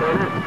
Rosenberger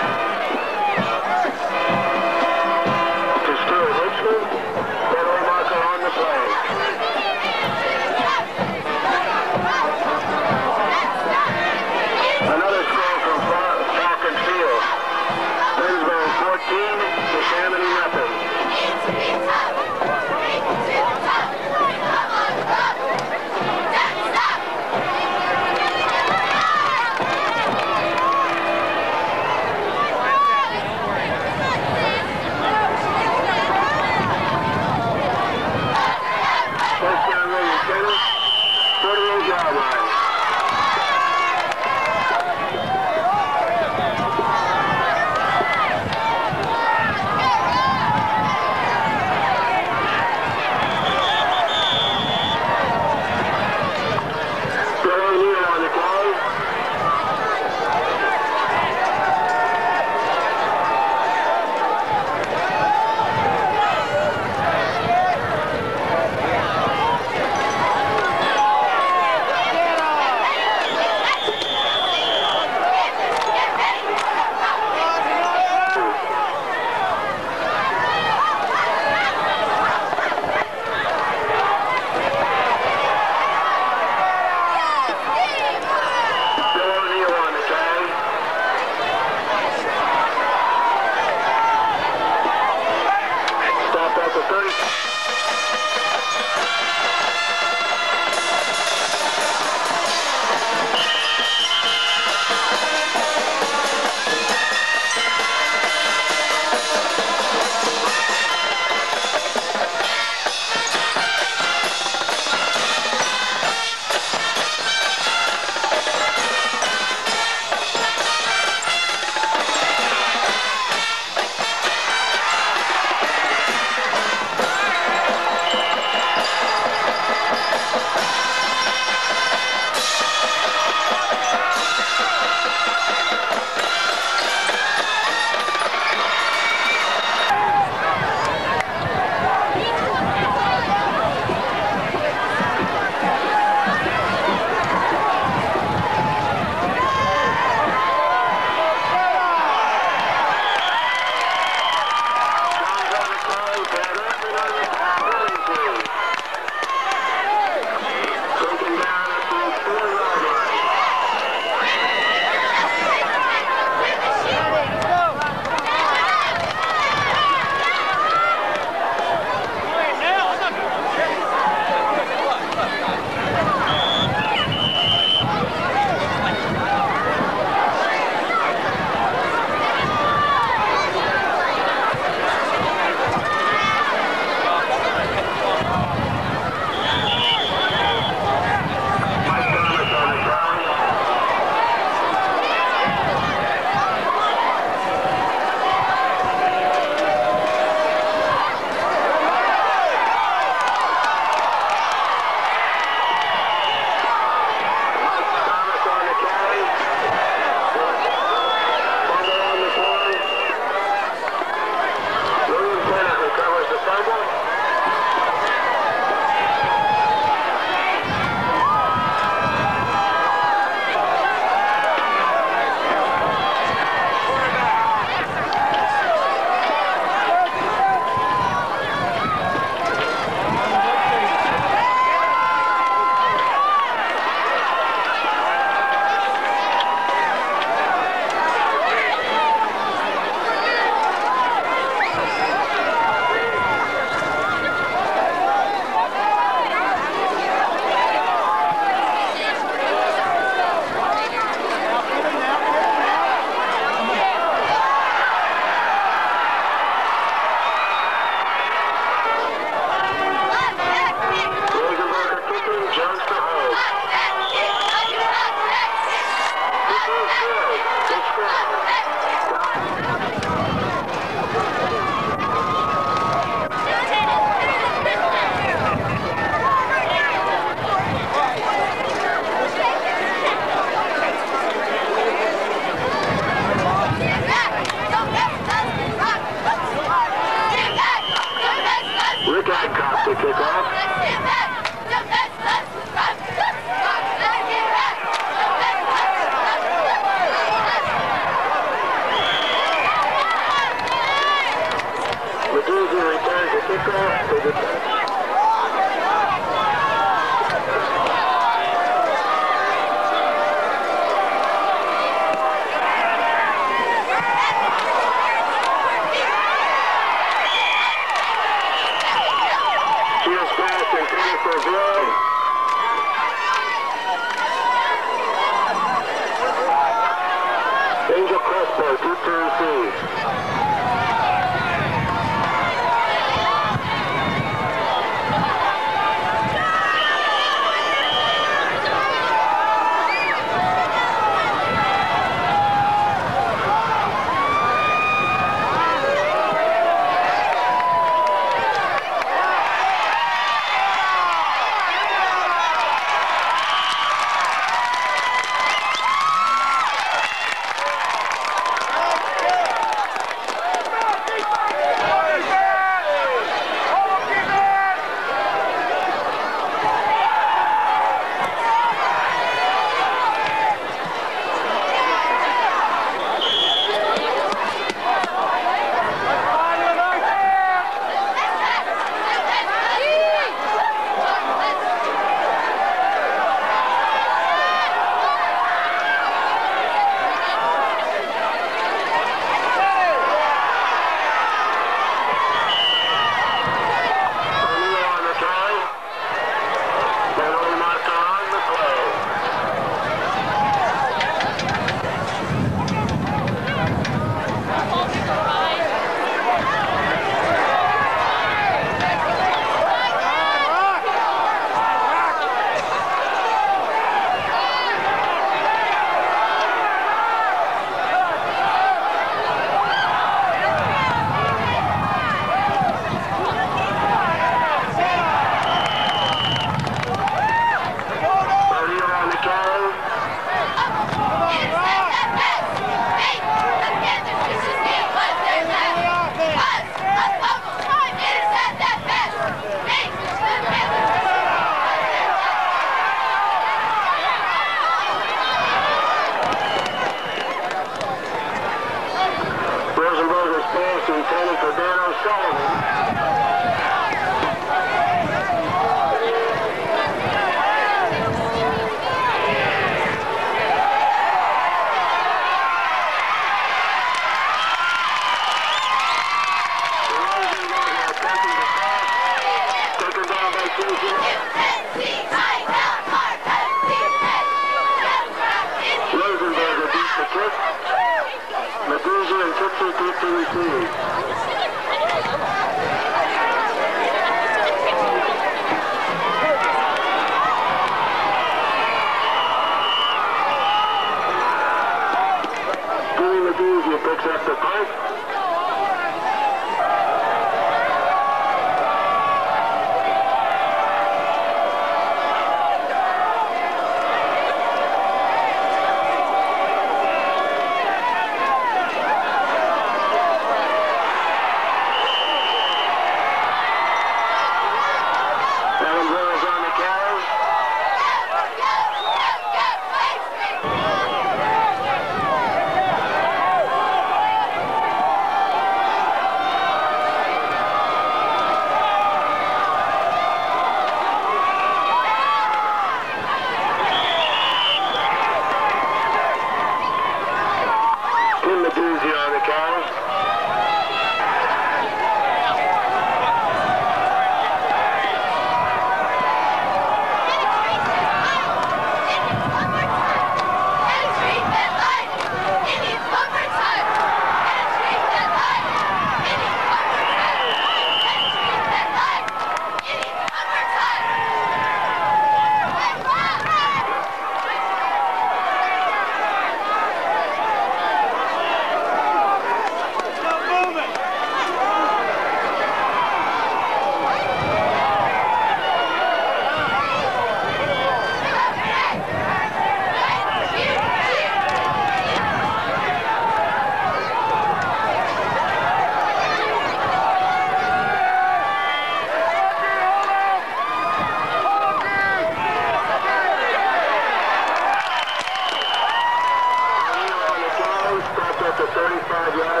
Antônio está adiado.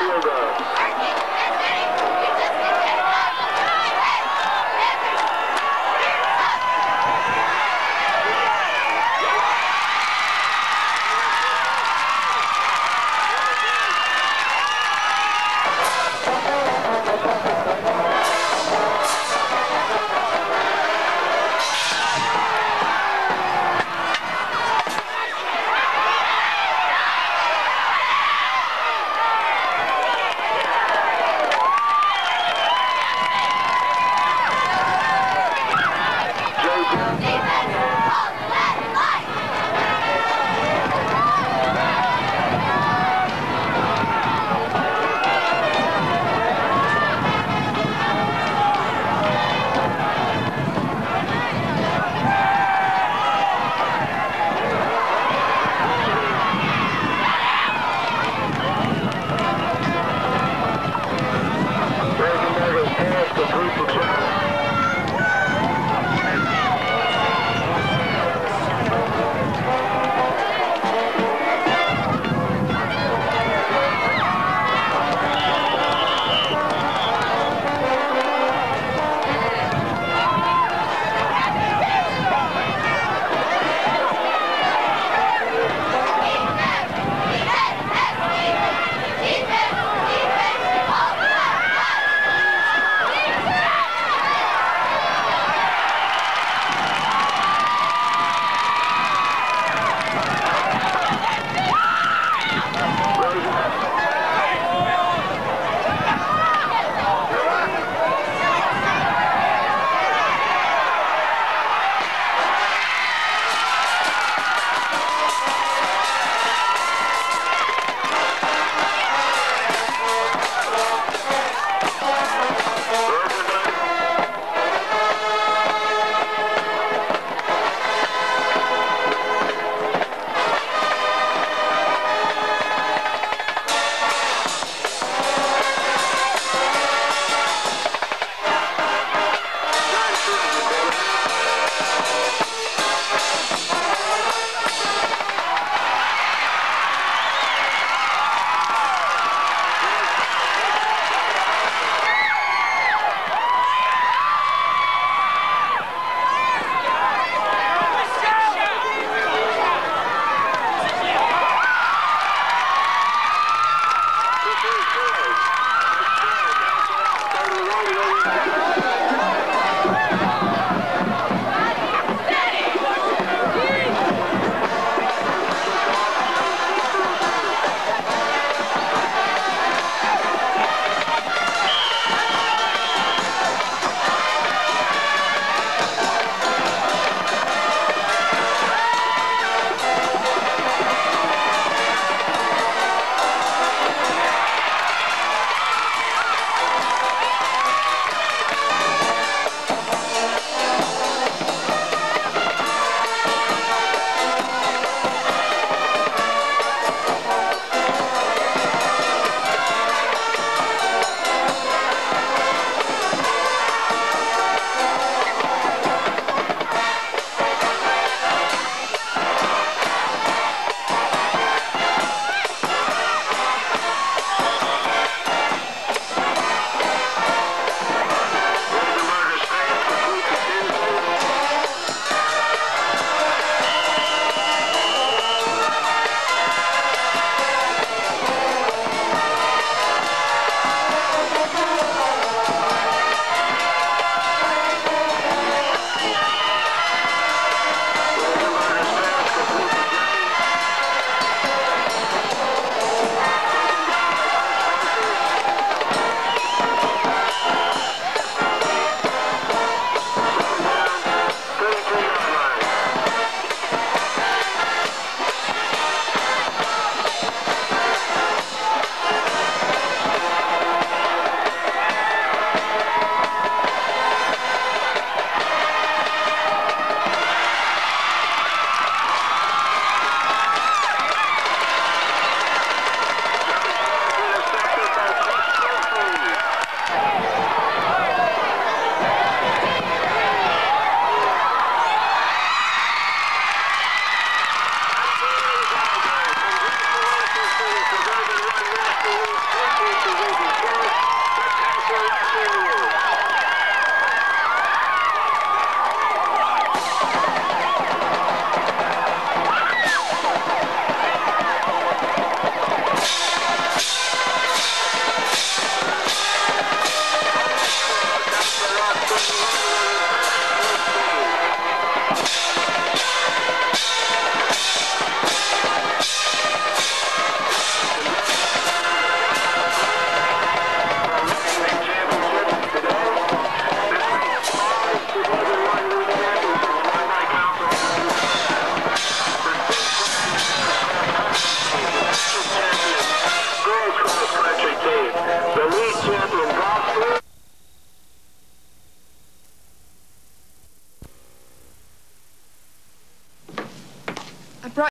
midfielder.